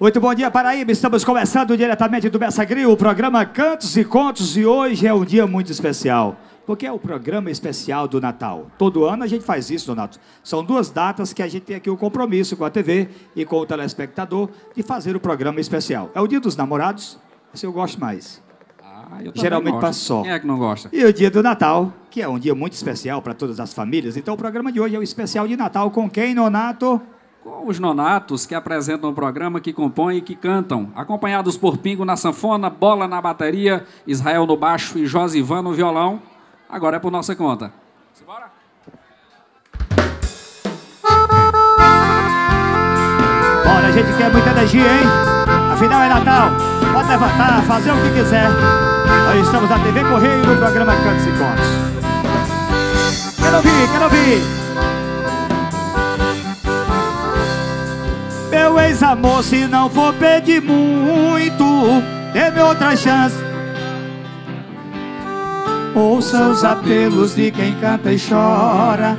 Muito bom dia, Paraíba. Estamos começando diretamente do Bessa Grill, o programa Cantos e Contos, e hoje é um dia muito especial, porque é o programa especial do Natal. Todo ano a gente faz isso, Donato. São duas datas que a gente tem aqui o compromisso com a TV e com o telespectador de fazer o programa especial. É o Dia dos Namorados, esse eu gosto mais. Ah, Geralmente passa só. Quem é que não gosta? E o dia do Natal, que é um dia muito especial para todas as famílias. Então o programa de hoje é o especial de Natal com quem, Nonato? Com os nonatos que apresentam o programa, que compõem e que cantam, acompanhados por Pingo na sanfona, Bola na bateria, Israel no baixo e Josivan no violão. Agora é por nossa conta. Simbora? Bora, a gente quer muita energia, hein? Afinal é Natal. Pode levantar, fazer o que quiser. Nós estamos na TV Correio no programa Cantos e Contos. Quero ouvir, quero ouvir. Meu ex-amor, se não for pedir muito, dê-me outra chance. Ouça os apelos de quem canta e chora,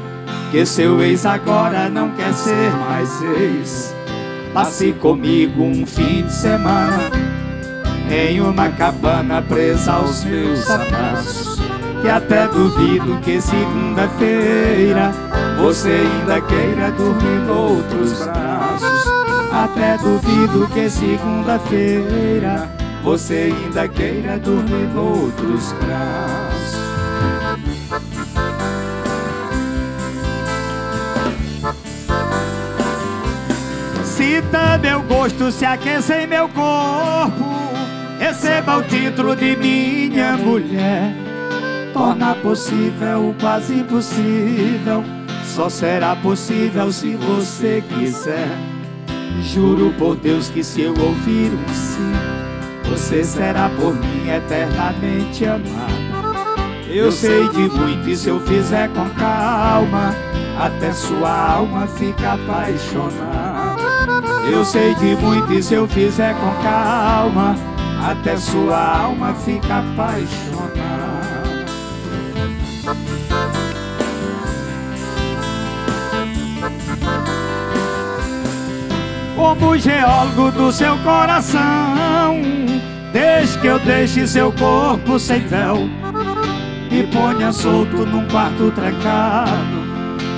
que seu ex agora não quer ser mais ex. Passe comigo um fim de semana em uma cabana presa aos meus abraços. Que até duvido que segunda-feira você ainda queira dormir noutros braços. Até duvido que segunda-feira você ainda queira dormir noutros braços. Sinta meu gosto se aqueça em meu corpo. Receba o título de minha mulher. Torna possível o quase impossível. Só será possível se você quiser. Juro por Deus que se eu ouvir um sim, você será por mim eternamente amada. Eu sei de muito e se eu fizer com calma, até sua alma fica apaixonada. Eu sei de muito e se eu fizer com calma, até sua alma fica apaixonada. Como geólogo do seu coração, desde que eu deixe seu corpo sem véu e ponha solto num quarto trancado,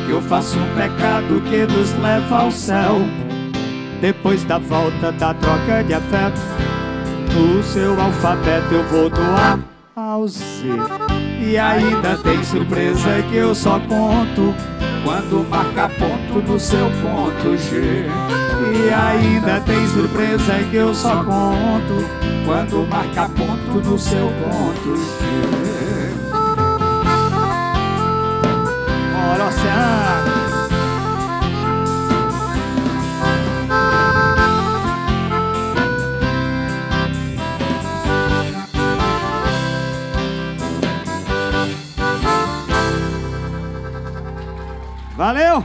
que eu faço um pecado que nos leva ao céu. Depois da volta da troca de afeto, no seu alfabeto eu vou do A ao Z. E ainda tem surpresa que eu só conto quando marca ponto no seu ponto G. E ainda tem surpresa que eu só conto quando marca ponto no seu ponto G. Bora, Oceano! Valeu!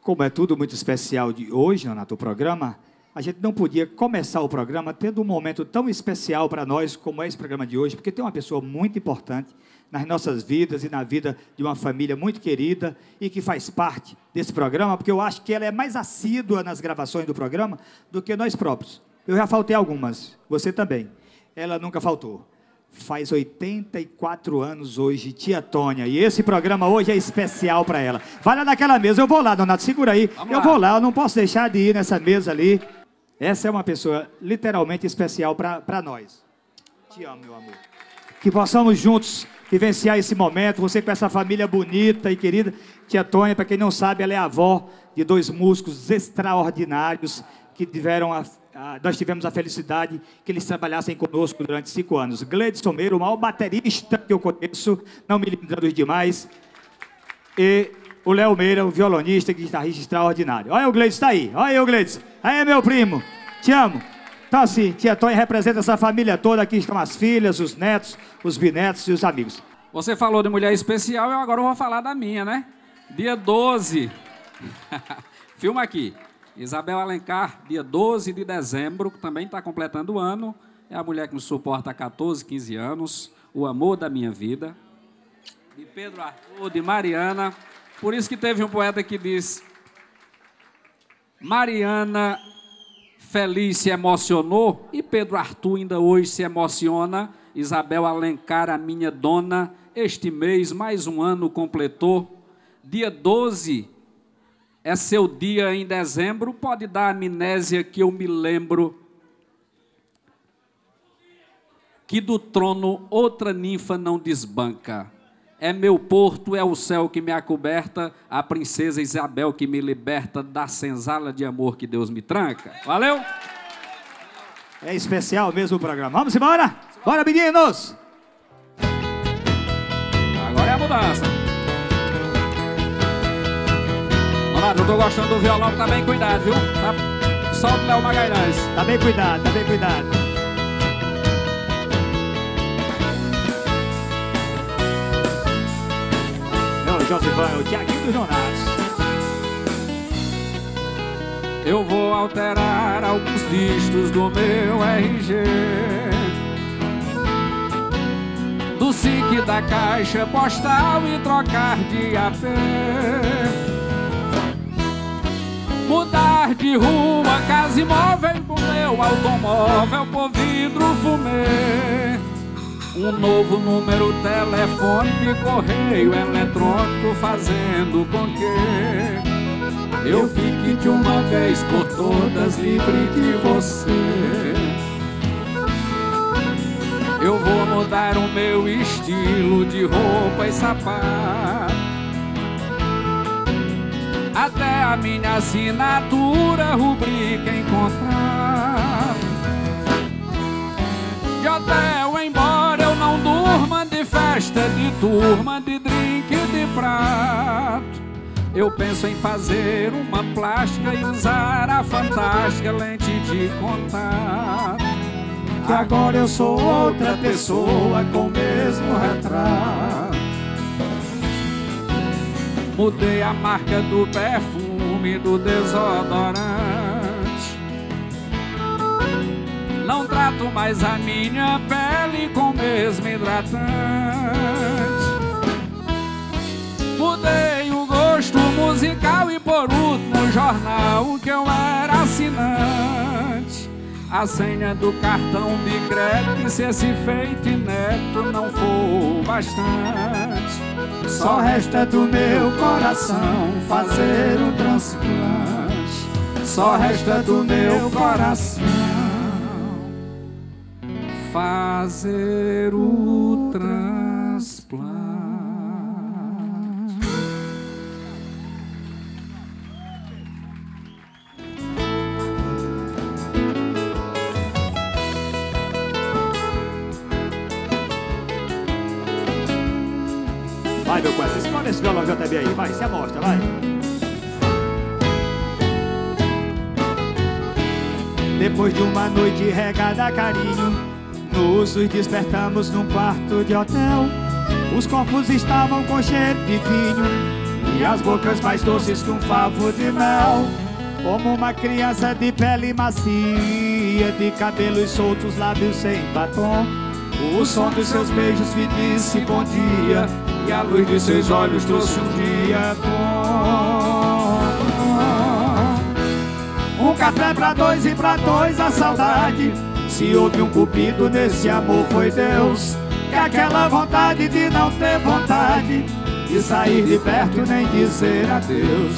Como é tudo muito especial de hoje, Nonato, o programa, a gente não podia começar o programa tendo um momento tão especial para nós como é esse programa de hoje, porque tem uma pessoa muito importante nas nossas vidas e na vida de uma família muito querida e que faz parte desse programa, porque eu acho que ela é mais assídua nas gravações do programa do que nós próprios. Eu já faltei algumas, você também. Ela nunca faltou. Faz 84 anos hoje, tia Tônia. E esse programa hoje é especial para ela. Vai lá naquela mesa, eu vou lá, Donato, segura aí. Vamos eu lá. vou lá, eu não posso deixar de ir nessa mesa ali. Essa é uma pessoa literalmente especial para nós. Te amo, meu amor. Que possamos juntos vivenciar esse momento. Você com essa família bonita e querida. Tia Tônia, para quem não sabe, ela é avó de dois músicos extraordinários que tiveram a, a- nós tivemos a felicidade que eles trabalhassem conosco durante cinco anos. Gleidson Meira, o maior baterista que eu conheço, não me lembrando demais. E o Léo Meira, o violonista guitarrista extraordinário. Olha o Gleidson, está aí. Olha aí o Gleidson. Aí, meu primo. Te amo. Então, assim, tia Tônia representa essa família toda. Aqui estão as filhas, os netos, os bisnetos e os amigos. Você falou de mulher especial, eu agora vou falar da minha, né? Dia 12. Filma aqui. Isabel Alencar, dia 12 de dezembro, também está completando o ano. É a mulher que me suporta há 14, 15 anos. O amor da minha vida. De Pedro Arthur, de Mariana. Por isso que teve um poeta que diz: Mariana feliz se emocionou e Pedro Arthur ainda hoje se emociona. Isabel Alencar, a minha dona, este mês mais um ano completou. Dia 12 é seu dia em dezembro, pode dar amnésia que eu me lembro que do trono outra ninfa não desbanca. É meu porto, é o céu que me acoberta, a princesa Isabel que me liberta da senzala de amor que Deus me tranca. Valeu? É especial mesmo o programa. Vamos embora? Bora, meninos! Agora é a mudança. Donato, eu tô gostando do violão, tá bem cuidado, viu? Tá... Solta o Léo Magalhães. Tá bem cuidado, tá bem cuidado. Não, Josivan, é o Tiaguinho dos Donatos. Eu vou alterar alguns dígitos do meu RG Do SIC da caixa postal e trocar de AP Mudar de rua, casa imóvel pro meu automóvel por vidro fumê. Um novo número, telefone de correio eletrônico Fazendo com que eu fique de uma vez por todas livre de você. Eu vou mudar o meu estilo de roupa e sapato até a minha assinatura rubrica encontrar. De hotel embora eu não durma de festa, de turma, de drink, de prato. Eu penso em fazer uma plástica e usar a fantástica lente de contato. Que agora eu sou outra pessoa com o mesmo retrato. Mudei a marca do perfume, do desodorante. Não trato mais a minha pele com o mesmo hidratante. Mudei o gosto musical e por último jornal que eu era assinante. A senha do cartão de crédito, se esse feito ineto não for bastante. Só resta do meu coração fazer um transplante. Só resta do meu coração fazer o transplante. Vai, meu coração, escolhe esse violão JB aí, vai, se amostra, vai. Depois de uma noite regada a carinho, nos despertamos num quarto de hotel. Os corpos estavam com cheiro de vinho e as bocas mais doces que um favo de mel. Como uma criança de pele macia, de cabelos soltos, lábios sem batom. O som dos seus beijos me disse bom dia e a luz de seus olhos trouxe um dia bom. Um café pra dois e pra dois a saudade. Se houve um cupido nesse amor foi Deus. Que aquela vontade de não ter vontade de sair de perto nem dizer adeus.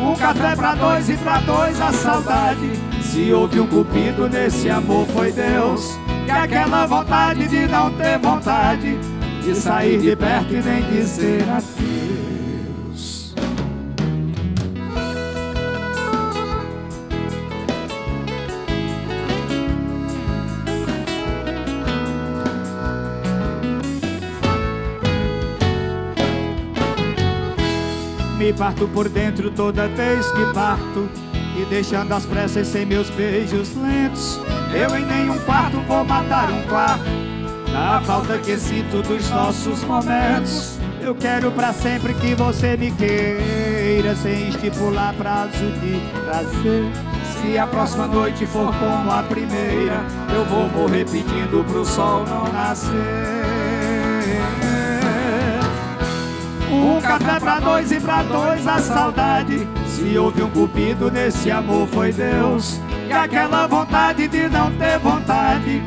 Um café pra dois e pra dois a saudade. Se houve um cupido nesse amor foi Deus. Que aquela vontade de não ter vontade de sair de perto e nem dizer adeus. Me parto por dentro toda vez que parto E deixando as pressas sem meus beijos lentos Eu em nenhum quarto vou matar um quarto na falta que sinto dos nossos momentos Eu quero pra sempre que você me queira sem estipular prazo de prazer. Se a próxima noite for como a primeira, eu vou morrer pedindo pro sol não nascer. Um café pra dois e pra dois a saudade. Se houve um cupido nesse amor foi Deus. E aquela vontade de não ter vontade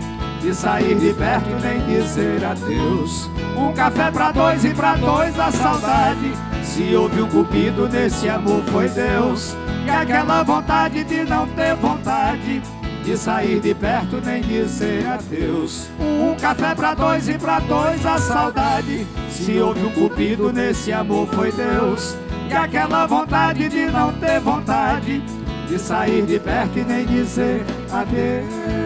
de sair de perto nem dizer adeus. Um café pra dois e pra dois a saudade. Se houve um cupido nesse amor foi Deus. E aquela vontade de não ter vontade de sair de perto nem dizer adeus. Um café pra dois e pra dois a saudade. Se houve um cupido nesse amor foi Deus. E aquela vontade de não ter vontade de sair de perto e nem dizer adeus.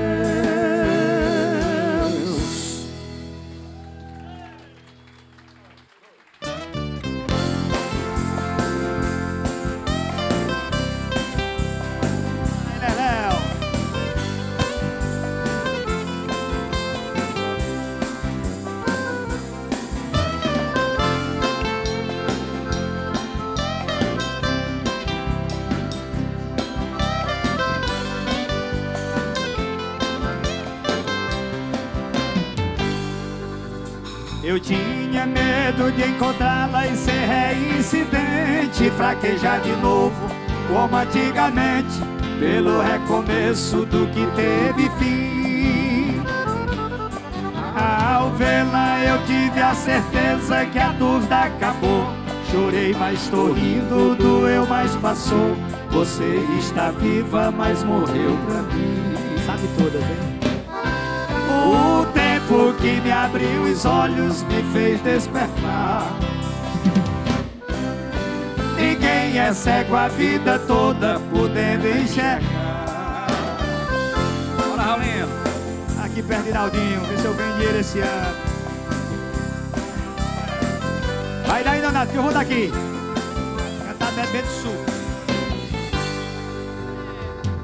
Eu tinha medo de encontrá-la e ser reincidente, fraquejar de novo, como antigamente, pelo recomeço do que teve fim. Ao vê-la, eu tive a certeza que a dúvida acabou. Chorei, mas tô rindo, doeu, mas passou. Você está viva, mas morreu pra mim. Sabe todas, hein? O tempo que me abriu os olhos me fez despertar. Ninguém é cego a vida toda podendo enxergar. Bora, Raulinho. Aqui perto de Naldinho, vê se eu ganho dinheiro esse ano. Vai daí, Donato, que eu vou daqui. Cantar bebendo suco.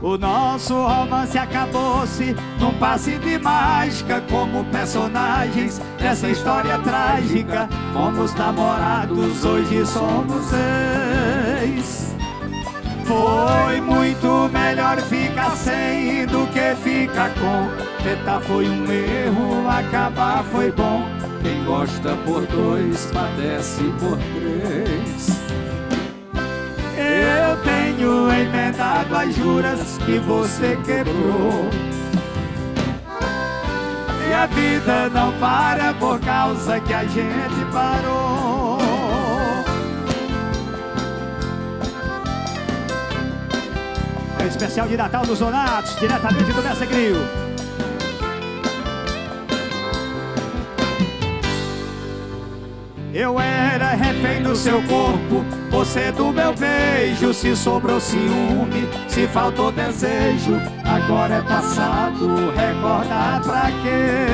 O nosso romance acabou-se num passe de mágica Como personagens dessa história trágica. Fomos namorados, hoje somos ex Foi muito melhor ficar sem do que ficar com. Tentar foi um erro, acabar foi bom. Quem gosta por dois, padece por três emendado as juras que você quebrou. E a vida não para por causa que a gente parou. É especial de Natal dos Donatos, diretamente do Mestre Gril. Eu era refém do seu corpo, você do meu beijo. Se sobrou ciúme, se faltou desejo, agora é passado, recordar pra quê?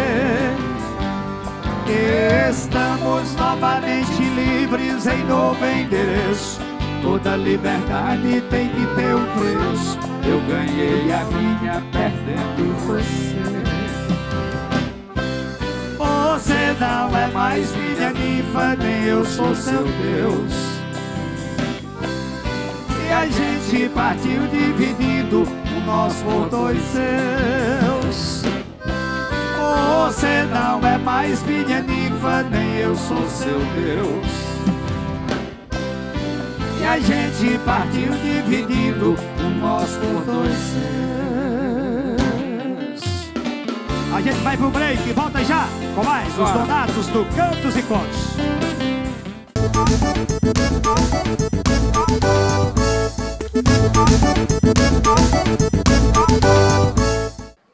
Estamos novamente livres em novo endereço. Toda liberdade tem que ter um preço. Eu ganhei a minha perdendo você. Você não é mais minha ninfa, nem eu sou seu Deus. A gente partiu dividindo o nosso por dois seus. Você não é mais minha ninfa, nem eu sou seu Deus. E a gente partiu dividindo o nosso por dois seus. A gente vai pro break e volta já com mais os Bora. donatos do Cantos e Contos.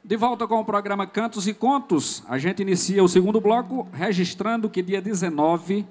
De volta com o programa Cantos e Contos, a gente inicia o segundo bloco registrando que dia 19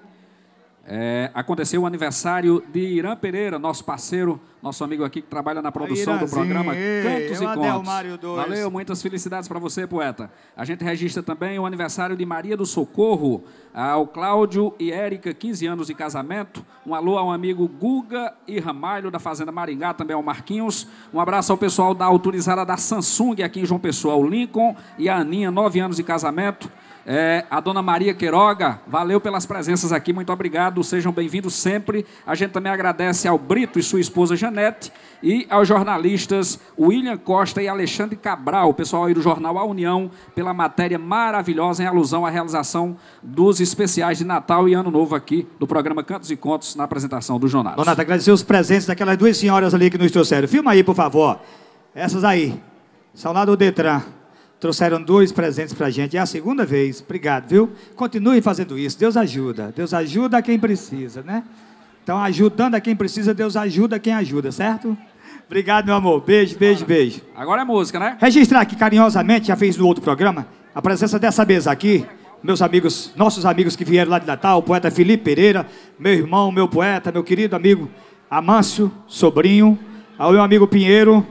é, aconteceu o aniversário de Irã Pereira, nosso parceiro, nosso amigo aqui que trabalha na produção do Iranzinho, programa Cantos e Contos. Valeu, muitas felicidades para você, poeta. A gente registra também o aniversário de Maria do Socorro, ao Cláudio e Érica, 15 anos de casamento. Um alô ao amigo Guga e Ramalho, da Fazenda Maringá, também ao Marquinhos. Um abraço ao pessoal da autorizada da Samsung, aqui em João Pessoa, o Lincoln e a Aninha, 9 anos de casamento. É, a dona Maria Queiroga, valeu pelas presenças aqui, muito obrigado, sejam bem-vindos sempre. A gente também agradece ao Brito e sua esposa Janete e aos jornalistas William Costa e Alexandre Cabral, o pessoal aí do jornal A União, pela matéria maravilhosa em alusão à realização dos especiais de Natal e Ano Novo aqui do programa Cantos e Contos na apresentação do jornal. Donato, agradecer os presentes daquelas duas senhoras ali que nos trouxeram. Filma aí, por favor. Essas aí. Lá do Detran. Trouxeram dois presentes pra gente. É a segunda vez. Obrigado, viu? Continue fazendo isso. Deus ajuda. Deus ajuda quem precisa, né? Então, ajudando a quem precisa, Deus ajuda quem ajuda, certo? Obrigado, meu amor. Beijo, beijo, beijo. Agora é música, né? Registrar aqui carinhosamente, já fiz no outro programa, a presença dessa mesa aqui, meus amigos, nossos amigos que vieram lá de Natal, o poeta Felipe Pereira, meu irmão, meu poeta, meu querido amigo Amâncio, sobrinho, ao meu amigo Pinheiro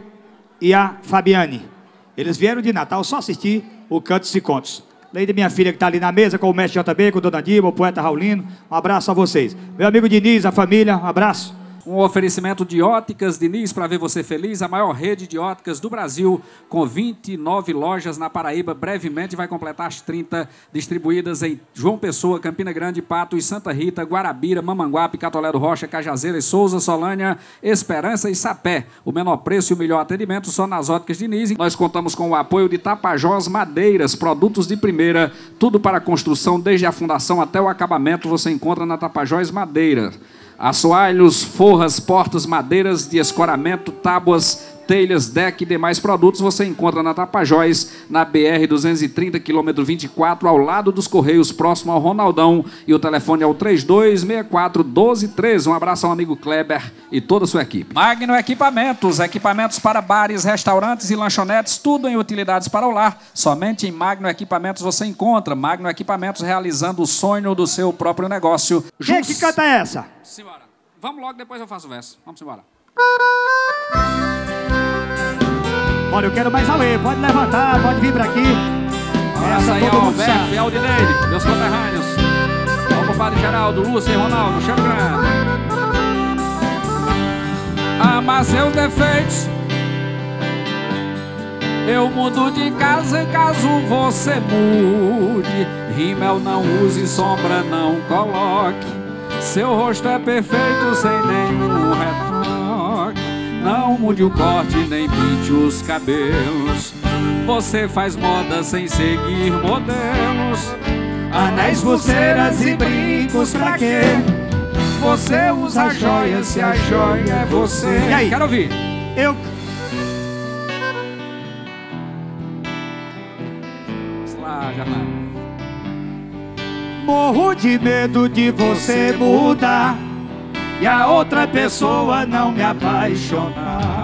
e a Fabiane. Eles vieram de Natal só assistir o Cantos e Contos. Além da minha filha que está ali na mesa com o mestre JB, com o Dona Dilma, o poeta Raulino, um abraço a vocês. Meu amigo Diniz, a família, um abraço. Um oferecimento de óticas Diniz para ver você feliz, a maior rede de óticas do Brasil, com 29 lojas na Paraíba. Brevemente vai completar as 30 distribuídas em João Pessoa, Campina Grande, Patos, Santa Rita, Guarabira, Mamanguape, Catolé do Rocha, Cajazeira, Souza, Solânia, Esperança e Sapé. O menor preço e o melhor atendimento só nas óticas Diniz. Nós contamos com o apoio de Tapajós Madeiras, produtos de primeira, tudo para construção, desde a fundação até o acabamento, você encontra na Tapajós Madeiras assoalhos, forras, portas, madeiras de escoramento, tábuas, telhas, deck e demais produtos você encontra na Tapajós, na BR 230, quilômetro 24, ao lado dos Correios, próximo ao Ronaldão. E o telefone é o 3264 1213. Um abraço ao amigo Kleber e toda a sua equipe. Magno Equipamentos, equipamentos para bares, restaurantes e lanchonetes, tudo em utilidades para o lar. Somente em Magno Equipamentos você encontra. Magno Equipamentos realizando o sonho do seu próprio negócio. Quem é que canta essa? Simbora. Vamos logo, depois eu faço o verso. Vamos embora. Olha, eu quero mais auê. Pode levantar, pode vir pra aqui. Essa aí é todo o mundo Alberto sabe. Aldineide, meus conterrâneos. Ao compadre Geraldo, Lúcio e Ronaldo, Cheiro Grande. Amar seus defeitos. Eu mudo de casa caso você mude. Rímel não use, sombra não coloque. Seu rosto é perfeito sem nenhum mude o corte nem pinte os cabelos. Você faz moda sem seguir modelos. Anéis, pulseiras e brincos pra quê? Você usa joias se a joia é você. E aí? Quero ouvir. Eu. Vamos lá, Jarnal. Morro de medo de você mudar e a outra pessoa não me apaixonar.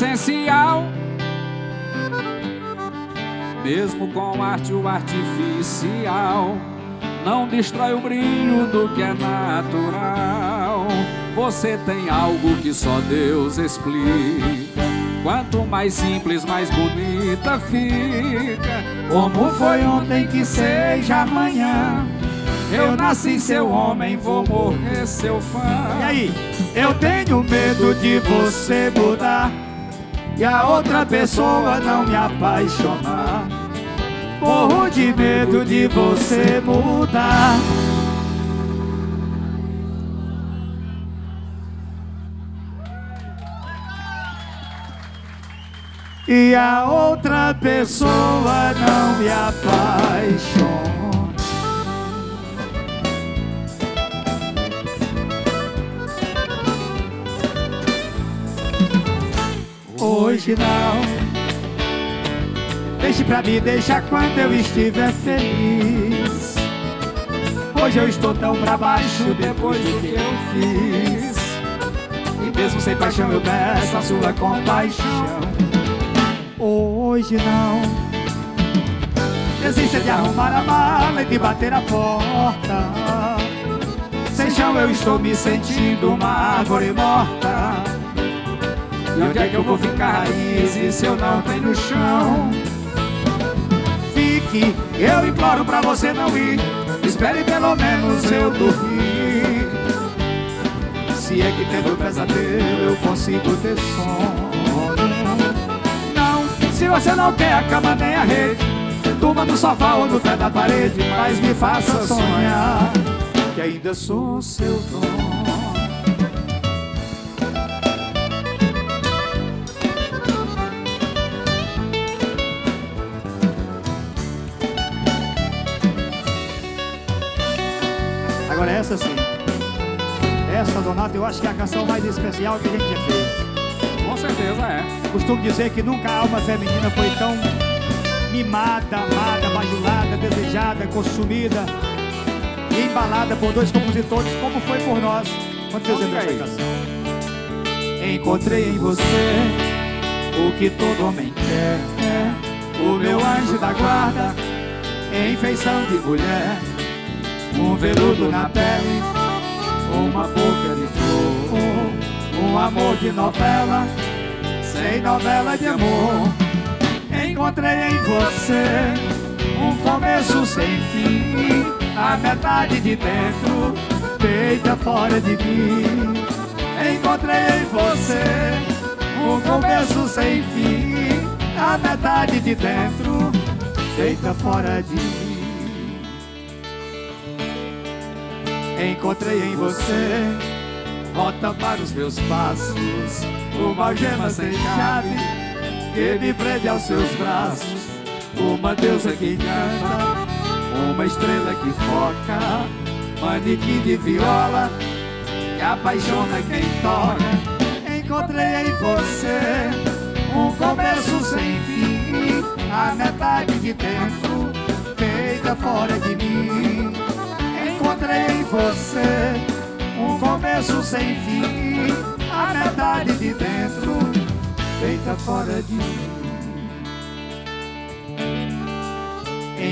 Essencial. Mesmo com arte o artificial, não destrói o brilho do que é natural. Você tem algo que só Deus explica. Quanto mais simples, mais bonita fica. Como foi ontem que seja amanhã. Eu nasci seu homem, vou morrer seu fã. E aí? Eu tenho medo de você mudar e a outra pessoa não me apaixonar. Morro de medo de você mudar. E a outra pessoa não me apaixona. Hoje não. Deixe pra mim, deixa quando eu estiver feliz. Hoje eu estou tão pra baixo depois do que eu fiz. E mesmo sem paixão eu peço a sua compaixão. Hoje não. Desista de arrumar a mala e de bater a porta. Sem chão eu estou me sentindo uma árvore morta. E onde é que eu vou ficar raízes se eu não tenho chão? Fique, eu imploro pra você não ir. Espere pelo menos eu dormir. Se é que tendo pesadelo eu consigo ter sono. Não, se você não quer a cama nem a rede, durma no sofá ou no pé da parede, mas me faça sonhar que ainda sou seu dono. Agora essa Donato, eu acho que é a canção mais especial que a gente já fez. Com certeza é. Costumo dizer que nunca a alma feminina foi tão mimada, amada, bajulada, desejada, consumida e embalada por dois compositores, como foi por nós quando fizemos essa canção. Encontrei em você o que todo homem quer, o meu anjo da guarda, em feição de mulher, um veludo na pele, uma boca de flor, um amor de novela, sem novela de amor. Encontrei em você um começo sem fim, a metade de dentro, feita fora de mim. Encontrei em você um começo sem fim, a metade de dentro, feita fora de mim. Encontrei em você rota para os meus passos, uma algema sem chave que me prende aos seus braços, uma deusa que canta, uma estrela que foca, manequim de viola que apaixona quem toca. Encontrei em você um começo sem fim, a metade de dentro, feita fora de mim. Encontrei você um começo sem fim, a metade de dentro, feita fora de mim.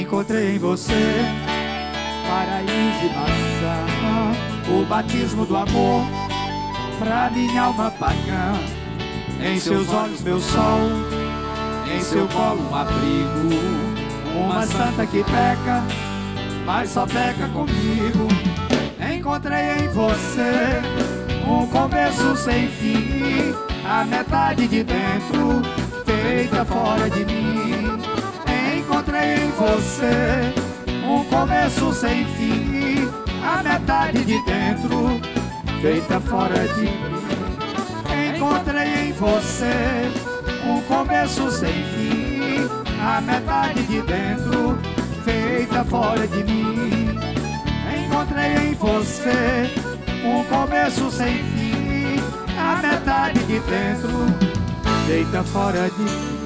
Encontrei em você paraíso e maçã, o batismo do amor pra minha alma pagã. Em seus olhos, meu sol, em seu colo, um abrigo, uma santa que peca, mas só peca comigo. Encontrei em você um começo sem fim, a metade de dentro, feita fora de mim. Encontrei em você um começo sem fim, a metade de dentro, feita fora de mim. Encontrei em você um começo sem fim, a metade de dentro, feita fora de mim. Encontrei em você um começo sem fim, a metade de dentro, feita fora de mim.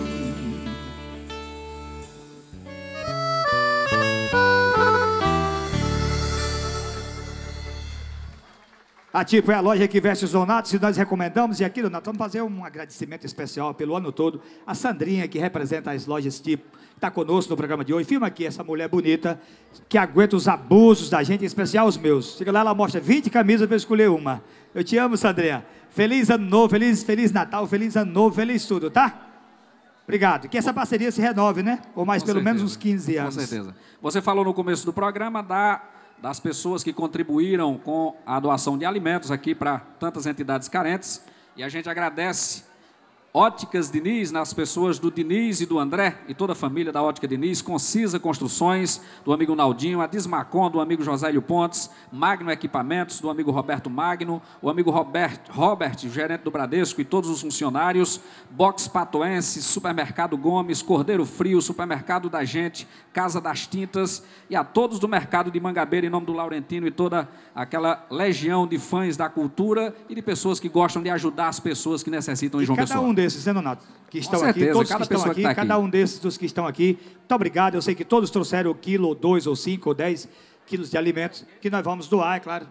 A Tipo é a loja que veste os donatos e nós recomendamos. E aqui, Donato, vamos fazer um agradecimento especial pelo ano todo. A Sandrinha, que representa as lojas Tipo, está conosco no programa de hoje. Filma aqui essa mulher bonita que aguenta os abusos da gente, em especial os meus. Chega lá, ela mostra 20 camisas para escolher uma. Eu te amo, Sandrinha. Feliz ano novo, feliz, feliz Natal, feliz ano novo, feliz tudo, tá? Obrigado. Que essa parceria se renove, né? Ou mais Com pelo certeza. menos uns 15 anos. Com certeza. Você falou no começo do programa da, das pessoas que contribuíram com a doação de alimentos aqui para tantas entidades carentes. E a gente agradece Óticas Diniz, nas pessoas do Diniz e do André e toda a família da Ótica Diniz, Concisa Construções, do amigo Naldinho, a Dismacon, do amigo Josélio Pontes, Magno Equipamentos, do amigo Roberto Magno, o amigo Robert, Robert, gerente do Bradesco e todos os funcionários, Box Patoense, Supermercado Gomes, Cordeiro Frio, Supermercado da Gente, Casa das Tintas e a todos do mercado de Mangabeira, em nome do Laurentino e toda aquela legião de fãs da cultura e de pessoas que gostam de ajudar as pessoas que necessitam em João Pessoa. um desses, né, Donato? Que estão certeza, aqui, todos que estão aqui, tá aqui. cada um desses dos que estão aqui. Muito obrigado. Eu sei que todos trouxeram o quilo, ou dois, ou cinco, ou dez. quilos de alimentos que nós vamos doar, é claro,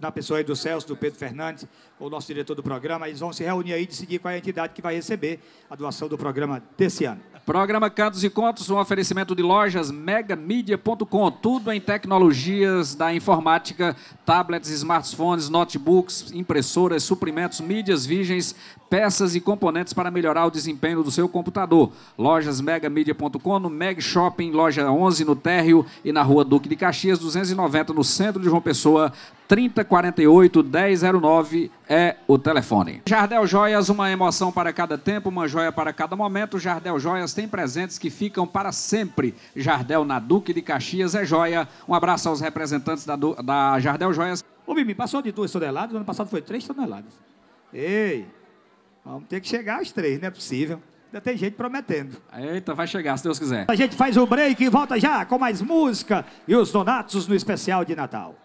na pessoa aí do Celso, do Pedro Fernandes, o nosso diretor do programa, eles vão se reunir aí e decidir qual é a entidade que vai receber a doação do programa desse ano. Programa Cantos e Contos, um oferecimento de lojas megamedia.com, tudo em tecnologias da informática, tablets, smartphones, notebooks, impressoras, suprimentos, mídias virgens, peças e componentes para melhorar o desempenho do seu computador. Lojas megamedia.com, no Meg Shopping, loja 11 no Térreo e na rua Duque de Caxias, 290 no centro de João Pessoa, 3048 1009 é o telefone. Jardel Joias, uma emoção para cada tempo, uma joia para cada momento. Jardel Joias tem presentes que ficam para sempre. Jardel na Duque de Caxias é joia. Um abraço aos representantes da, da Jardel Joias. Ô, Mimi, passou de duas toneladas, ano passado foi três toneladas. Ei, vamos ter que chegar às três, não é possível. Ainda tem gente prometendo. Eita, vai chegar, se Deus quiser. A gente faz o break e volta já com mais música e os donatos no especial de Natal.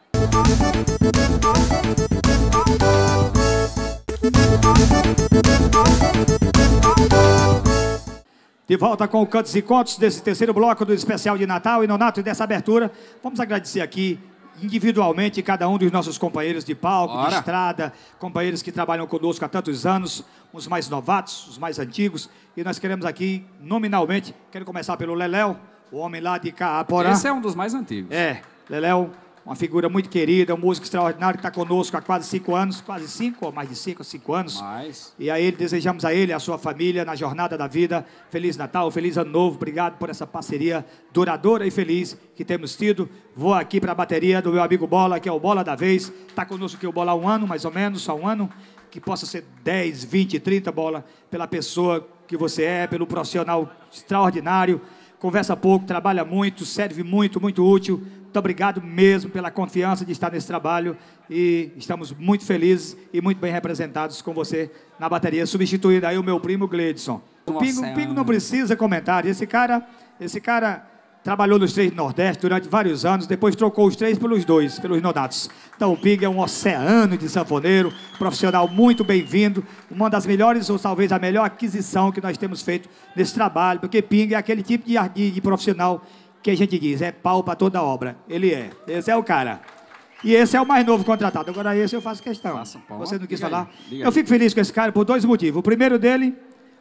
De volta com o Cantos e Contos desse terceiro bloco do especial de Natal e Nonato e dessa abertura. Vamos agradecer aqui individualmente cada um dos nossos companheiros de palco, Ora. de estrada, companheiros que trabalham conosco há tantos anos, os mais novatos, os mais antigos. E nós queremos aqui, nominalmente, quero começar pelo Leléu, o homem lá de Caaporá. Esse é um dos mais antigos. É, Leléu uma figura muito querida, um músico extraordinário que está conosco há quase cinco anos, quase cinco, ou mais de cinco, cinco anos. Mais. E a ele desejamos a ele, a sua família, na jornada da vida, Feliz Natal, Feliz Ano Novo, obrigado por essa parceria duradoura e feliz que temos tido. Vou aqui para a bateria do meu amigo Bola, que é o Bola da Vez, está conosco aqui o Bola há um ano, mais ou menos, só um ano, que possa ser 10, 20, 30 Bola, pela pessoa que você é, pelo profissional extraordinário, conversa pouco, trabalha muito, serve muito, muito útil, muito obrigado mesmo pela confiança de estar nesse trabalho e estamos muito felizes e muito bem representados com você na bateria, substituindo aí o meu primo Gledson. O Pingo, Pingo não precisa comentar. Esse cara, esse cara trabalhou nos três do Nordeste durante vários anos, depois trocou os três pelos dois, pelos nonatos. Então o Pingo é um oceano de sanfoneiro, profissional muito bem-vindo, uma das melhores, ou talvez a melhor aquisição que nós temos feito nesse trabalho, porque Pingo é aquele tipo de, de, de profissional que a gente diz, é pau para toda obra. Ele é. Esse é o cara. E esse é o mais novo contratado. Agora esse eu faço questão. Faça, Você não quis Diga falar? Aí. Eu fico feliz com esse cara por dois motivos. O primeiro dele,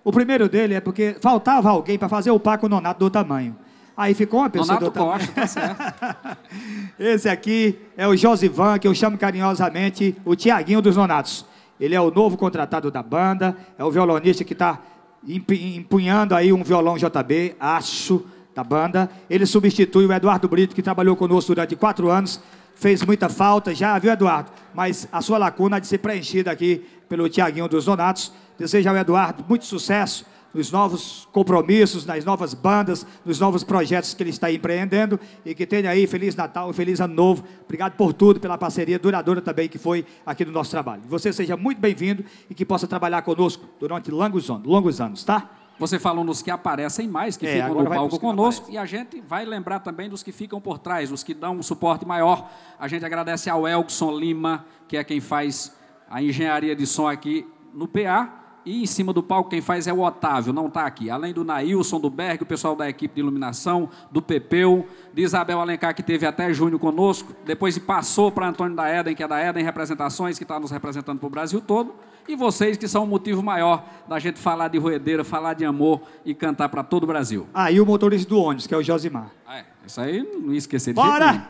o primeiro dele é porque faltava alguém para fazer o par com o Nonato do tamanho. Aí ficou uma pessoa Nonato do tamanho. Costa, tá certo. esse aqui é o Josivan, que eu chamo carinhosamente o Tiaguinho dos Nonatos. Ele é o novo contratado da banda, é o violonista que está empunhando aí um violão JB, acho, da banda. Ele substitui o Eduardo Brito, que trabalhou conosco durante quatro anos. Fez muita falta já, viu, Eduardo? Mas a sua lacuna há de ser preenchida aqui pelo Tiaguinho dos Donatos. Desejo ao Eduardo muito sucesso nos novos compromissos, nas novas bandas, nos novos projetos que ele está empreendendo e que tenha aí Feliz Natal e Feliz Ano Novo. Obrigado por tudo, pela parceria duradoura também que foi aqui no nosso trabalho. Você seja muito bem-vindo e que possa trabalhar conosco durante longos anos, longos anos tá? Você falou nos que aparecem mais, que é, ficam no palco conosco, e a gente vai lembrar também dos que ficam por trás, os que dão um suporte maior. A gente agradece ao Elkson Lima, que é quem faz a engenharia de som aqui no PA. E em cima do palco quem faz é o Otávio, não está aqui. Além do Nailson, do Berg, o pessoal da equipe de iluminação, do Pepeu, de Isabel Alencar, que teve até junho conosco, depois passou para Antônio da Eden, que é da Eden Representações, que está nos representando para o Brasil todo e vocês que são o motivo maior da gente falar de roedeira, falar de amor e cantar para todo o Brasil. Ah, e o motorista do ônibus, que é o Josimar. Ah, é, isso aí não ia esquecer de Bora!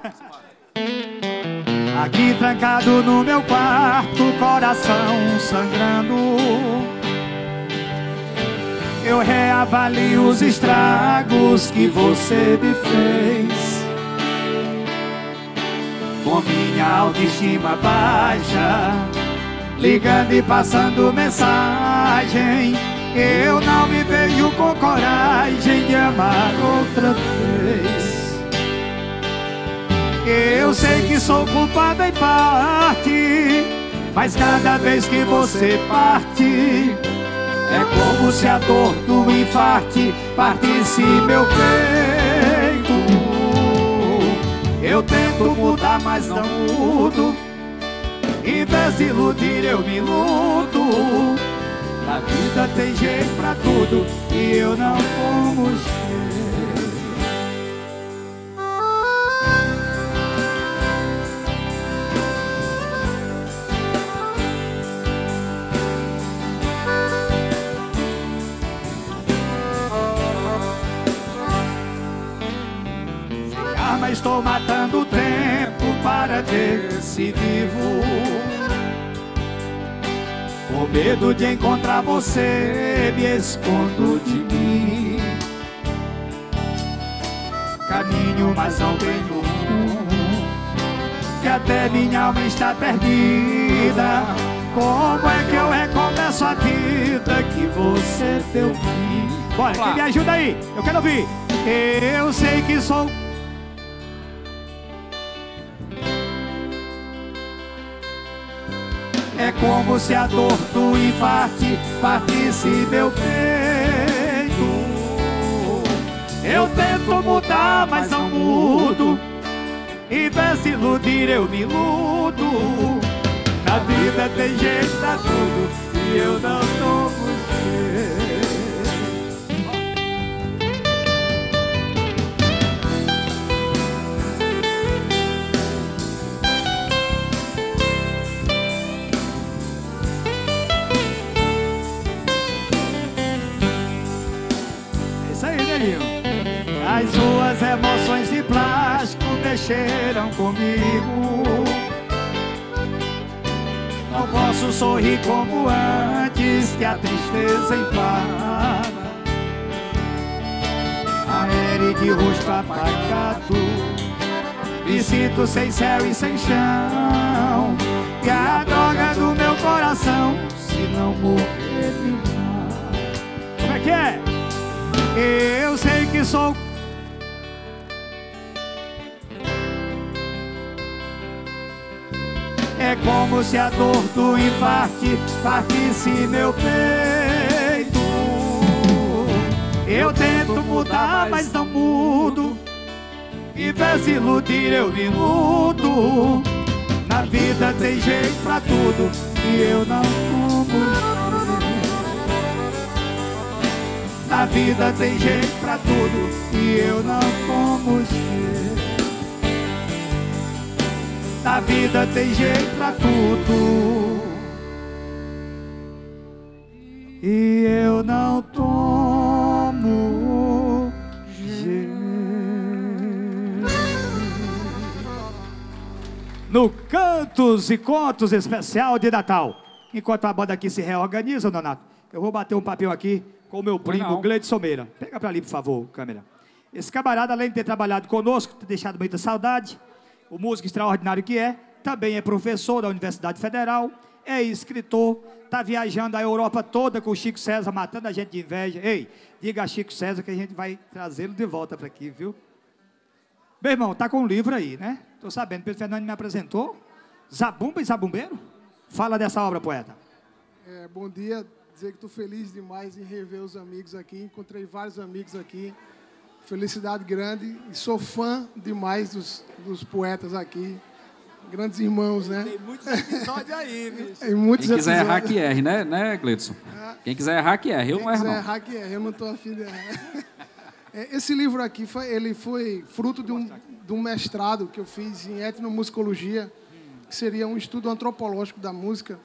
Aqui trancado no meu quarto, coração sangrando. Eu reavalio os estragos que você me fez. Com minha autoestima baixa ligando e passando mensagem. Eu não me vejo com coragem de amar outra vez. Eu sei que sou culpado em parte, mas cada vez que você parte, é como se a dor do infarte partisse meu peito. Eu tento mudar, mas não mudo. Em vez de iludir eu me iludo Na vida tem jeito pra tudo E eu não como jeito estou matando o tempo para ver se vivo. Com medo de encontrar você, me escondo de mim. Caminho, mas não tenho rumo, que até minha alma está perdida. Como é que eu recomeço a vida que você deu fim? Bora, me ajuda aí? Eu quero ouvir. Eu sei que sou É como se a dor do infarte partisse meu peito. Eu tento mudar, mas não mudo. Em vez de iludir, eu me iludo. Na vida tem jeito pra tudo e eu não tomo jeito. As suas emoções de plástico mexeram comigo. Não posso sorrir como antes que a tristeza empara. Aéreo de rosto apagado. Me sinto sem céu e sem chão. E a droga do meu coração, se não morrer de. Como é que é? Eu sei que sou. É como se a dor do infarte partisse meu peito. Eu tento mudar, mas não mudo. Em vez iludir, eu me iludo. Na vida tem jeito pra tudo e eu não como. Na vida tem jeito pra tudo e eu não como jeito. Na vida tem jeito pra tudo e eu não tomo jeito. No Cantos e Contos especial de Natal. Enquanto a banda aqui se reorganiza, Donato, eu vou bater um papel aqui com o meu primo. Gleidson Meira. Pega pra ali, por favor, câmera. Esse camarada, além de ter trabalhado conosco, ter deixado muita saudade, o músico extraordinário que é, também é professor da Universidade Federal, é escritor, está viajando a Europa toda com o Chico César, matando a gente de inveja. Ei, diga a Chico César que a gente vai trazê-lo de volta para aqui, viu? Meu irmão, tá com um livro aí, né? Tô sabendo, Pedro Fernando me apresentou. Zabumba e Zabumbeiro? Fala dessa obra, poeta. É, bom dia, dizer que estou feliz demais em rever os amigos aqui. Encontrei vários amigos aqui. Felicidade grande e sou fã demais dos, dos poetas aqui. Grandes irmãos, né? Tem muitos episódios aí, bicho. Tem muitos Quem quiser errar, que erre, né, né Gleidson? Quem quiser errar, que erre. Eu Quem não erro, quiser não. errar, que erra. Eu não estou afim de errar. É, Esse livro aqui, foi, ele foi fruto de um, de um mestrado que eu fiz em etnomusicologia, que seria um estudo antropológico da música.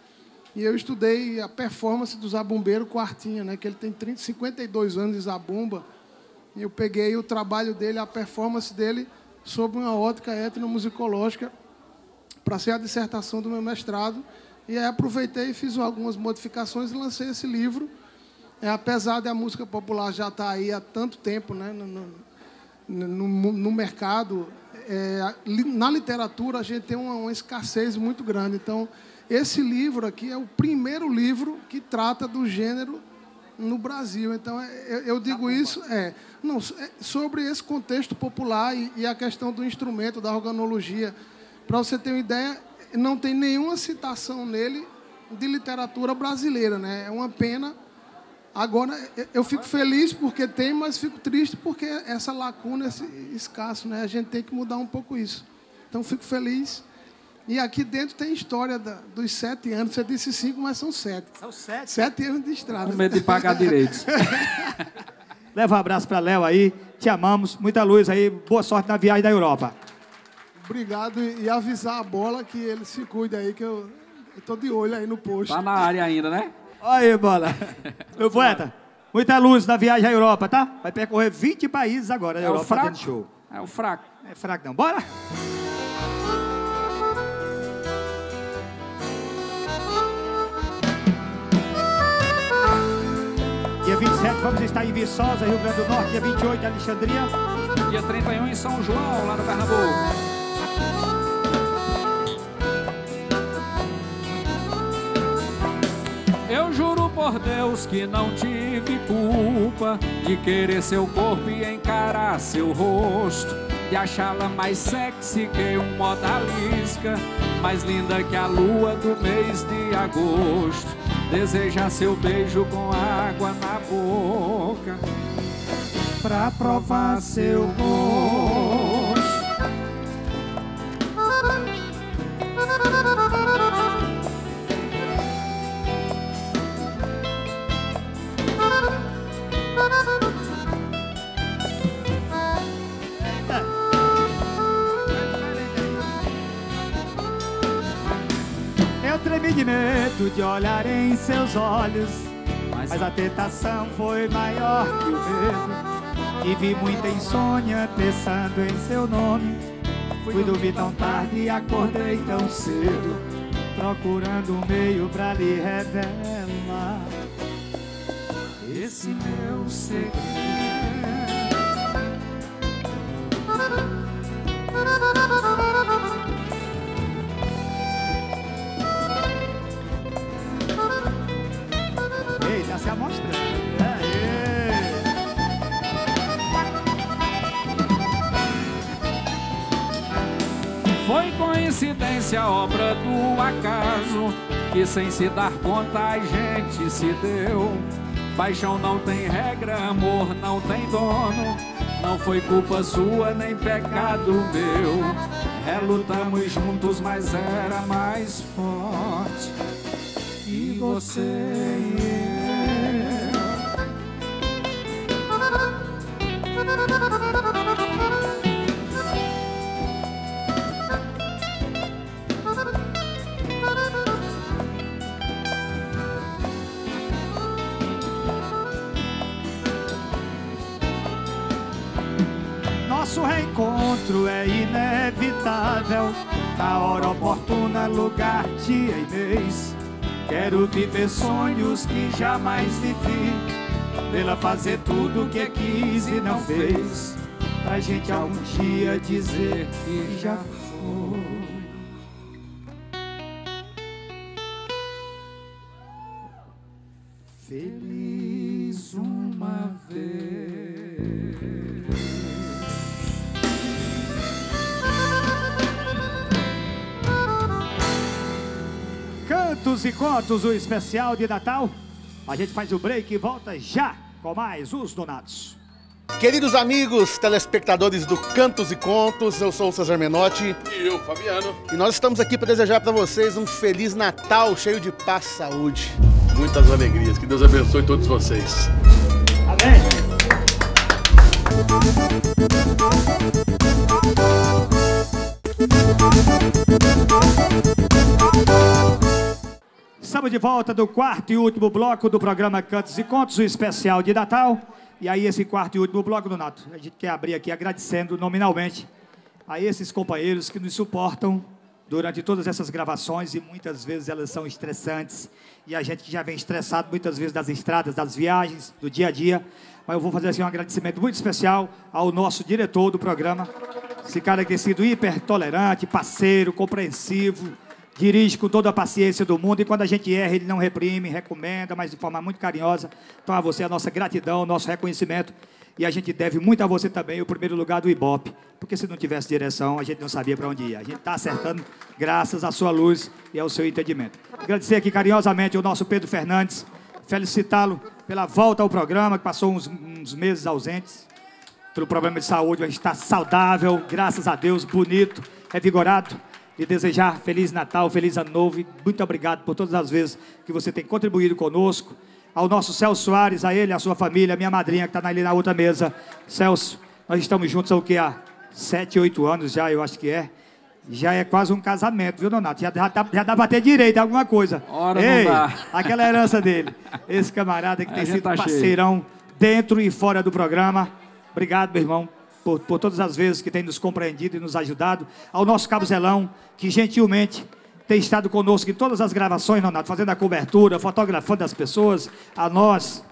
E eu estudei a performance do zabumbeiro Quartinha, né? Que ele tem 30, 52 anos de zabumba. E eu peguei o trabalho dele, a performance dele, sob uma ótica etnomusicológica, para ser a dissertação do meu mestrado. E aí aproveitei e fiz algumas modificações e lancei esse livro. É, apesar da música popular já estar aí há tanto tempo né, no, no, no- no mercado, é, na literatura a gente tem uma, uma escassez muito grande. Então, esse livro aqui é o primeiro livro que trata do gênero no Brasil. Então, é, eu, eu digo isso é, não, é sobre esse contexto popular e, e a questão do instrumento, da organologia. Para você ter uma ideia, não tem nenhuma citação nele de literatura brasileira. Né? É uma pena. Agora, eu- eu fico feliz porque tem, mas fico triste porque essa lacuna, esse escasso, né? A gente tem que mudar um pouco isso. Então, fico feliz. E aqui dentro tem história da- dos sete anos. Você disse cinco, mas são sete. São sete. Sete anos de estrada. Com medo de pagar direitos. Leva um abraço para Léo aí. Te amamos. Muita luz aí. Boa sorte na viagem da Europa. Obrigado e, avisar a bola que ele se cuida aí, que eu estou de olho aí no posto. Tá na área ainda, né? Olha aí, bola. Meu poeta, muita luz na viagem à Europa, tá? Vai percorrer 20 países agora na É o Europa fraco. fazendo show. É o fraco. É fraco não. Bora? 27 vamos estar em Viçosa, Rio Grande do Norte. Dia 28 em Alexandria. Dia 31 em São João, lá no Pernambuco. Eu juro por Deus que não tive culpa de querer seu corpo e encarar seu rosto, de achá-la mais sexy que uma odalisca, mais linda que a lua do mês de agosto. Desejar seu beijo com água na boca, pra provar seu gosto. Eu tremi de medo de olhar em seus olhos, mas a tentação foi maior que o medo. Tive muita insônia pensando em seu nome. Fui dormir tão tarde e acordei tão cedo, procurando um meio pra lhe revelar esse meu segredo. Se amostrando. Aê. Foi coincidência, obra do acaso, que sem se dar conta a gente se deu. Paixão não tem regra, amor não tem dono. Não foi culpa sua nem pecado meu. Relutamos juntos, mas era mais forte. E você reencontro é inevitável. Na hora oportuna, lugar, dia e mês. Quero viver sonhos que jamais vivi. Pela fazer tudo que quis e não fez. Pra gente algum dia dizer que já foi. Feliz Cantos e contos, o especial de Natal. A gente faz o break e volta já com mais os donados. Queridos amigos, telespectadores do Cantos e Contos, eu sou o Cesar Menotti E eu, Fabiano. e nós estamos aqui para desejar para vocês um feliz Natal cheio de paz e saúde. Muitas alegrias. Que Deus abençoe todos vocês. Amém. Estamos de volta do quarto e último bloco do programa Cantos e Contos, o especial de Natal. E aí, esse quarto e último bloco do Nato. A gente quer abrir aqui agradecendo nominalmente a esses companheiros que nos suportam durante todas essas gravações e muitas vezes elas são estressantes. E a gente que já vem estressado muitas vezes das estradas, das viagens, do dia a dia. Mas eu vou fazer assim um agradecimento muito especial ao nosso diretor do programa. Esse cara que tem sido hiper tolerante, parceiro, compreensivo, dirige com toda a paciência do mundo e quando a gente erra, ele não reprime, recomenda, mas de forma muito carinhosa. Então a você a nossa gratidão, o nosso reconhecimento. E a gente deve muito a você também o primeiro lugar do Ibope, porque se não tivesse direção, a gente não sabia para onde ir. A gente está acertando graças à sua luz e ao seu entendimento. Agradecer aqui carinhosamente ao nosso Pedro Fernandes, felicitá-lo pela volta ao programa, que passou uns, uns meses ausentes pelo problema de saúde, mas está saudável, graças a Deus, bonito, revigorado. E desejar Feliz Natal, Feliz Ano Novo. E muito obrigado por todas as vezes que você tem contribuído conosco. Ao nosso Celso Soares, a ele, a sua família, a minha madrinha que está ali na outra mesa. Celso, nós estamos juntos há o que? Há sete, oito anos já, eu acho que é. Já é quase um casamento, viu, Donato? Já, já, dá, já dá pra ter direito a alguma coisa. Ora, não Ei, dá. aquela herança dele. Esse camarada que A tem sido tá cheio. parceirão dentro e fora do programa. Obrigado, meu irmão, por, por todas as vezes que tem nos compreendido e nos ajudado. Ao nosso Cabo Zelão, que gentilmente tem estado conosco em todas as gravações, fazendo a cobertura, fotografando as pessoas, a nós,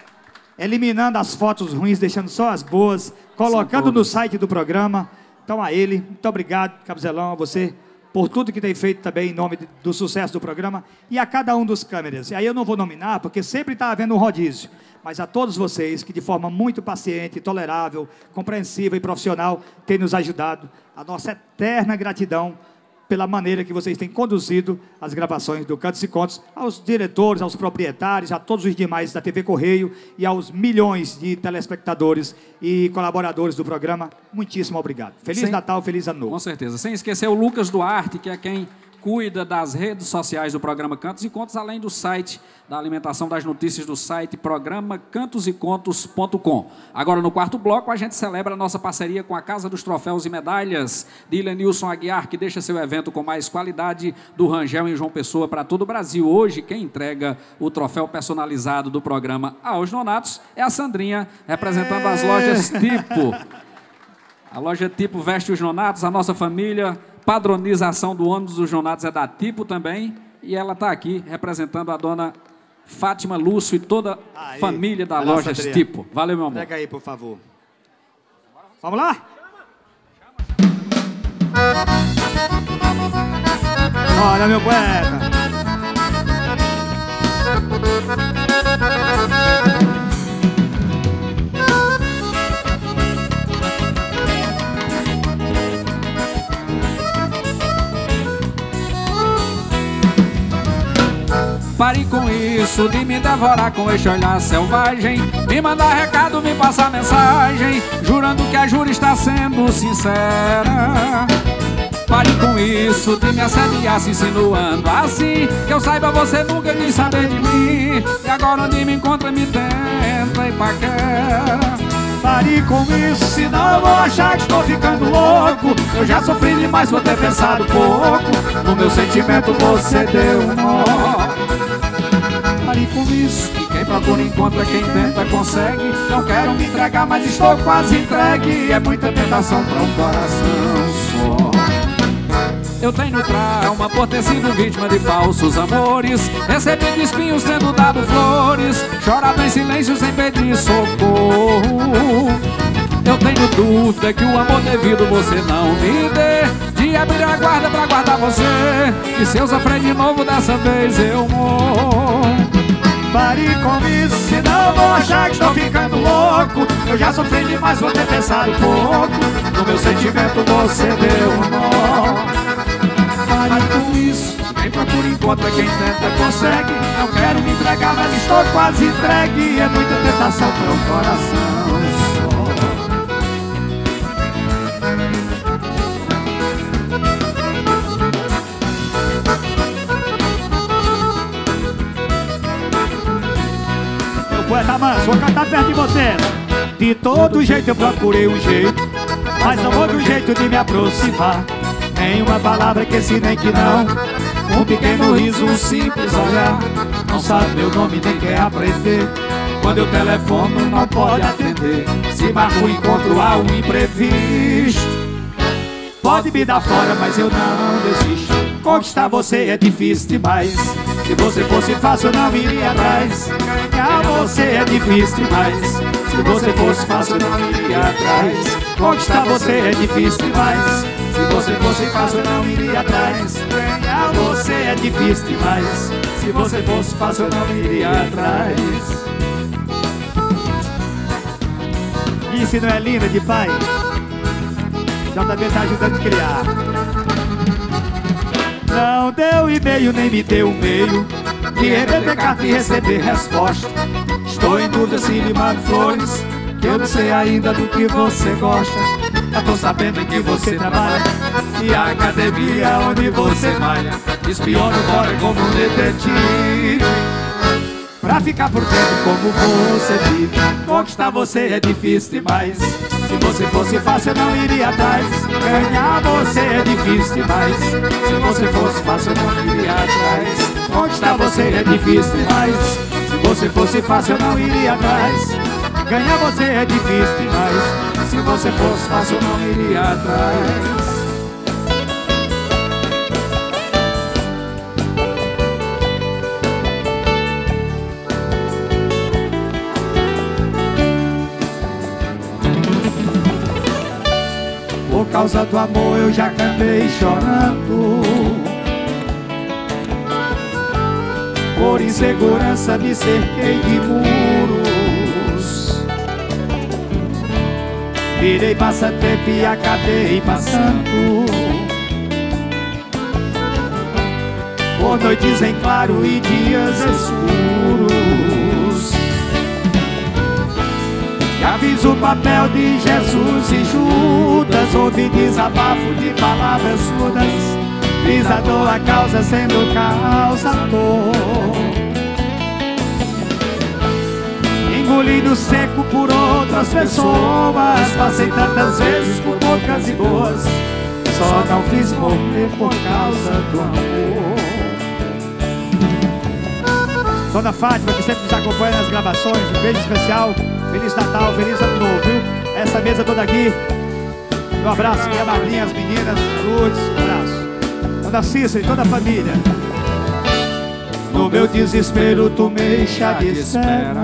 eliminando as fotos ruins, deixando só as boas, colocando no site do programa. Então, a ele, muito obrigado, Cabuzelão, a você, por tudo que tem feito também em nome do sucesso do programa, e a cada um dos câmeras. E aí eu não vou nominar, porque sempre está havendo um rodízio, mas a todos vocês que de forma muito paciente, tolerável, compreensiva e profissional têm nos ajudado, a nossa eterna gratidão pela maneira que vocês têm conduzido as gravações do Cantos e Contos, aos diretores, aos proprietários, a todos os demais da TV Correio e aos milhões de telespectadores e colaboradores do programa. Muitíssimo obrigado. Feliz Sem- Natal, feliz Ano Novo. Com certeza. Sem esquecer o Lucas Duarte, que é quem cuida das redes sociais do programa Cantos e Contos, além do site da alimentação das notícias do site programa cantosecontos.com. Agora, no quarto bloco, a gente celebra a nossa parceria com a Casa dos Troféus e Medalhas de Ilenilson Aguiar, que deixa seu evento com mais qualidade do Rangel em João Pessoa para todo o Brasil. Hoje, quem entrega o troféu personalizado do programa aos nonatos é a Sandrinha, representando as lojas Tipo. A loja Tipo veste os Jonatos, a nossa família, padronização do ônibus dos Jonatos é da Tipo também, e ela está aqui representando a dona Fátima Lúcio e toda a família da loja Sandrinha. Tipo. Valeu, meu amor. Pega aí, por favor. Vamos lá? Olha, meu poeta. Pare com isso de me devorar com este olhar selvagem. Me mandar recado, me passar mensagem Jurando que a jura está sendo sincera. Pare com isso de me assediar se insinuando assim Que eu saiba você nunca quis saber de mim. E agora onde me encontra me tenta e paquera. Pare com isso, senão eu vou achar que estou ficando louco. Eu já sofri demais por ter pensado pouco. No meu sentimento você deu um nó com isso. E quem procura encontra, quem tenta consegue. Não quero me entregar, mas estou quase entregue. É muita tentação para um coração só. Eu tenho trauma por ter sido vítima de falsos amores. Recebido espinhos tendo dado flores. Chorado em silêncio sem pedir socorro. Eu tenho dúvida que o amor devido você não me dê. De abrir a guarda pra guardar você. E se eu sofrer de novo dessa vez eu morro Pare com isso, senão vou achar que estou ficando louco. Eu já sofri demais por ter pensado pouco. No meu sentimento você deu um nó. Pare com isso. Quem procura encontra, quem tenta consegue. Não quero me entregar, mas estou quase entregue. É muita tentação um coração Meu poeta manso, vou cantar perto de vocês. De todo jeito eu procurei um jeito, mas não outro jeito de me aproximar. Nenhuma palavra que esse nem que não. Um pequeno riso, um simples olhar. Não sabe meu nome nem quer aprender. Quando eu telefono não pode atender. Se marca o encontro há um imprevisto. Pode me dar fora, mas eu não desisto. Conquistar você é difícil demais. Se você fosse fácil, não iria atrás. Ganhar você é difícil demais. Se você fosse fácil, não iria atrás. Conquistar você é difícil demais. Se você fosse fácil, não iria atrás. Ganhar você é difícil demais. Se você fosse fácil, não iria atrás. Se não é linda de pai? JB tá ajudando a criar. Não deu e-mail, nem me deu meio. De remeter carta e receber resposta. Estou em dúvida se lhe mando flores. Que eu não sei ainda do que você gosta. Já tô sabendo em que você trabalha. E a academia onde você malha. Espiona fora como um detetive. Pra ficar por dentro como você vive. Conquistar você é difícil demais. Se você fosse fácil eu não iria atrás. Ganhar você é difícil demais. Se você fosse fácil eu não iria atrás. Conquistar você é difícil demais. Se você fosse fácil eu não iria atrás. Ganhar você é difícil demais. Se você fosse fácil, eu não iria atrás. Causa do amor eu já cantei chorando. Por insegurança me cerquei de muros. Virei passatempo e acabei passando. Por noites em claro e dias escuros. Já fiz o papel de Jesus e Judas Ouvi desabafo de palavras surdas. Fiz a dor a causa sendo causador. Engolido seco por outras pessoas Passei tantas vezes por bocas e boas. Só não fiz morrer por causa do amor. Dona Fátima, que sempre nos acompanha nas gravações, um beijo especial. Feliz Natal, feliz Ano Novo, viu? Essa mesa toda aqui. Um abraço, minha madrinha, as meninas, Lourdes, um abraço. Dona Cícera e toda a família. No meu desespero, tu me deixa de espera.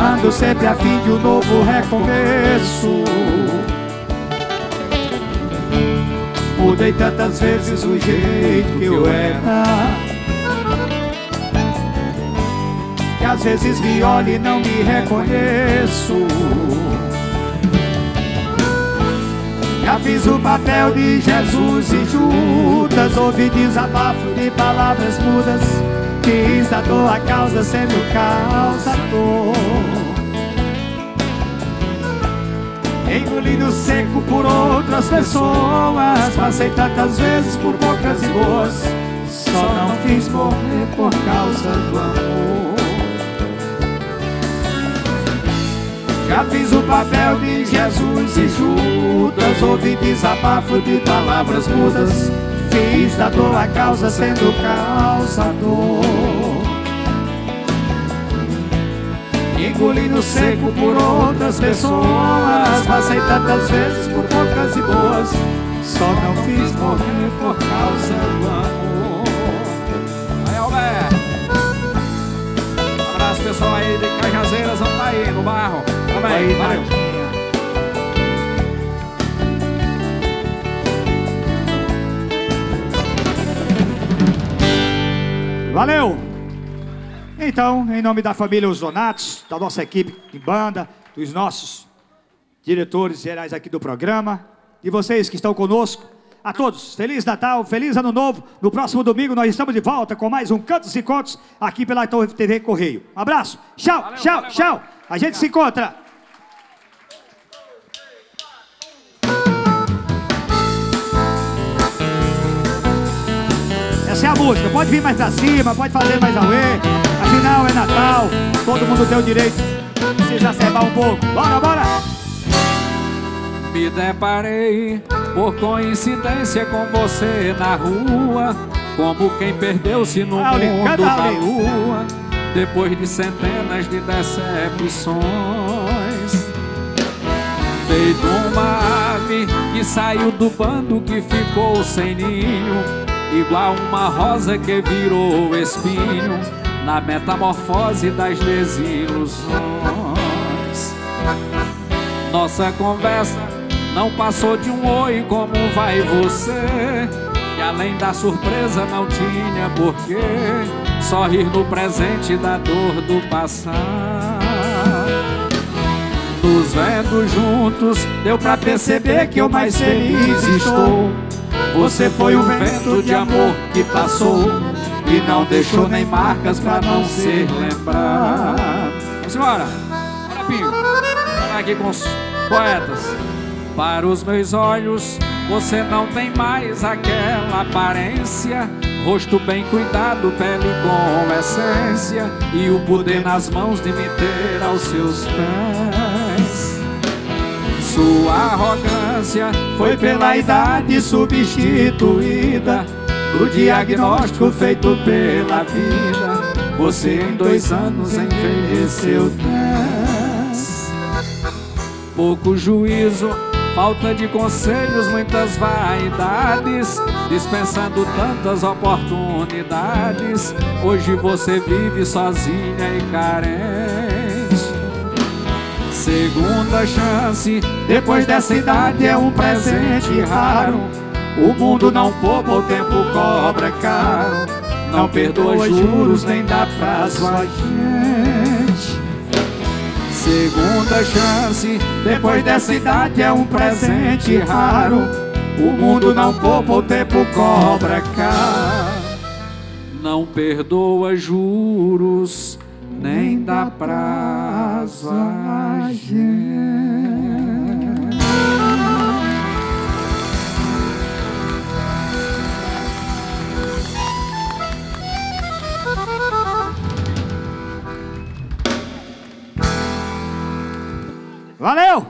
Ando sempre a fim de um novo recomeço. Mudei tantas vezes o jeito que eu era às vezes me olho e não me reconheço. Já fiz o papel de Jesus e Judas Ouvi desabafo de palavras mudas Quis a dor a causa sendo causador. Engolido seco por outras pessoas Passei tantas vezes por bocas e boas Só não quis morrer por causa do amor Já fiz o papel de Jesus e Judas Ouvi desabafo de palavras mudas. Fiz da dor a causa sendo causador. Engolindo seco por outras pessoas. Passei tantas vezes por bocas e boas. Só não fiz morrer por causa do amor pessoal aí de Cajazeiras, vamos tá aí no barro. Vamos aí, valeu. Valeu! Então, em nome da família Os Donatos, da nossa equipe de banda, dos nossos diretores gerais aqui do programa, e vocês que estão conosco, a todos, Feliz Natal, Feliz Ano Novo. No próximo domingo nós estamos de volta com mais um Cantos e Contos aqui pela TV Correio. Um abraço, tchau, Valeu, tchau, valeu, tchau. A gente se encontra. Essa é a música. Pode vir mais pra cima, pode fazer mais auê. Afinal é Natal, todo mundo tem o direito de se exacerbar um pouco. Bora, bora! Me deparei por coincidência com você na rua, como quem perdeu-se no mundo da lua, depois de centenas de decepções. Feito uma ave que saiu do bando que ficou sem ninho, igual uma rosa que virou espinho na metamorfose das desilusões. Nossa conversa não passou de um oi, como vai você? E além da surpresa não tinha porquê Só rir no presente da dor do passar Nos vendo juntos, deu pra perceber que eu mais feliz estou Você foi um vento de amor que passou E não deixou nem marcas pra não ser lembrado Vamos embora! Bora, Pinho! Vamos aqui com os poetas para os meus olhos, você não tem mais aquela aparência. Rosto bem cuidado, pele com essência. E o poder nas mãos de me ter aos seus pés. Sua arrogância foi pela idade substituída. Do diagnóstico feito pela vida. Você em dois anos envelheceu dez. Pouco juízo, falta de conselhos, muitas vaidades, dispensando tantas oportunidades. Hoje você vive sozinha e carente. Segunda chance, depois dessa idade é um presente raro. O mundo não poupa, o tempo cobra caro. Não perdoa juros nem dá prazo a gente. Segunda chance, depois dessa idade é um presente raro. O mundo não poupa, o tempo cobra caro. Não perdoa juros nem dá prazo a gente. Valeu!